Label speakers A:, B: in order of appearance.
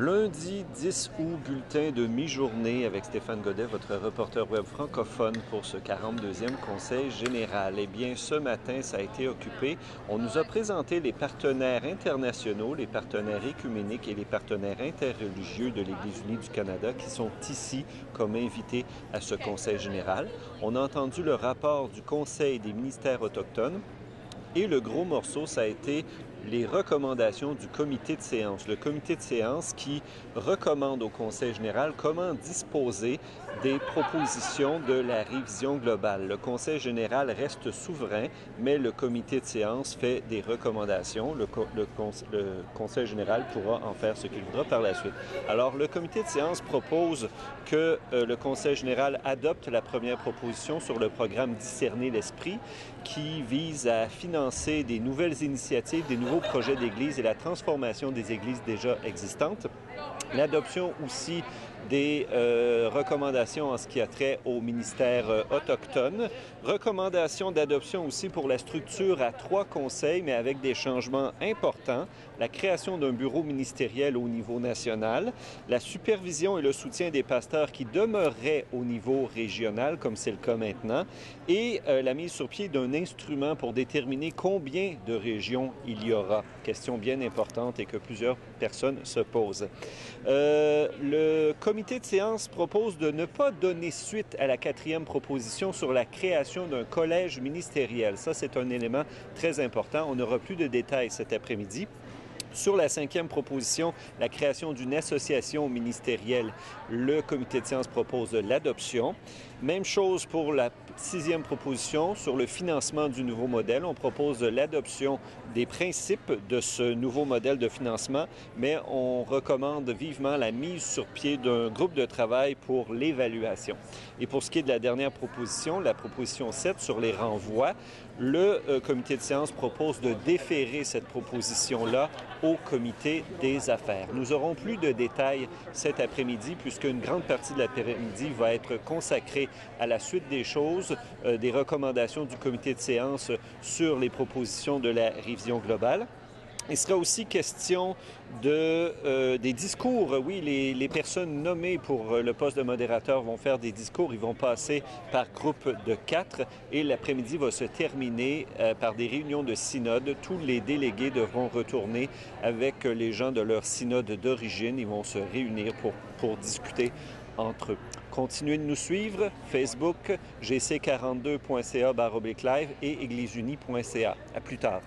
A: Lundi 10 août, bulletin de mi-journée avec Stéphane Godet, votre reporter web francophone pour ce 42e Conseil général. Eh bien, ce matin, ça a été occupé. On nous a présenté les partenaires internationaux, les partenaires écuméniques et les partenaires interreligieux de l'Église unie du Canada qui sont ici comme invités à ce Conseil général. On a entendu le rapport du Conseil des ministères autochtones et le gros morceau, ça a été les recommandations du comité de séance. Le comité de séance qui recommande au Conseil général comment disposer des propositions de la révision globale. Le Conseil général reste souverain, mais le comité de séance fait des recommandations. Le, Conseil général pourra en faire ce qu'il voudra par la suite. Alors, le comité de séance propose que euh, le Conseil général adopte la première proposition sur le programme Discerner l'esprit qui vise à financer des nouvelles initiatives, des nouveaux projets d'église et la transformation des églises déjà existantes. L'adoption aussi des euh, recommandations en ce qui a trait au ministère euh, autochtone. Recommandations d'adoption aussi pour la structure à trois conseils, mais avec des changements importants. La création d'un bureau ministériel au niveau national, la supervision et le soutien des pasteurs qui demeureraient au niveau régional, comme c'est le cas maintenant, et euh, la mise sur pied d'un instrument pour déterminer combien de régions il y aura. Question bien importante et que plusieurs personnes se posent. Euh, le comité de séance propose de ne pas donner suite à la quatrième proposition sur la création d'un collège ministériel. Ça, c'est un élément très important. On n'aura plus de détails cet après-midi. Sur la cinquième proposition, la création d'une association ministérielle, le comité de sciences propose l'adoption. Même chose pour la sixième proposition sur le financement du nouveau modèle. On propose l'adoption des principes de ce nouveau modèle de financement, mais on recommande vivement la mise sur pied d'un groupe de travail pour l'évaluation. Et pour ce qui est de la dernière proposition, la proposition 7 sur les renvois, le euh, comité de séance propose de déférer cette proposition-là au comité des affaires. Nous aurons plus de détails cet après-midi puisqu'une grande partie de l'après-midi va être consacrée à la suite des choses, euh, des recommandations du comité de séance sur les propositions de la révision globale. Il sera aussi question euh, des discours. Oui, les, personnes nommées pour euh, le poste de modérateur vont faire des discours. Ils vont passer par groupe de quatre et l'après-midi va se terminer euh, par des réunions de synode. Tous les délégués devront retourner avec les gens de leur synode d'origine. Ils vont se réunir pour, discuter entre eux. Continuez de nous suivre, Facebook, gc42.ca live et égliseunie.ca. À plus tard.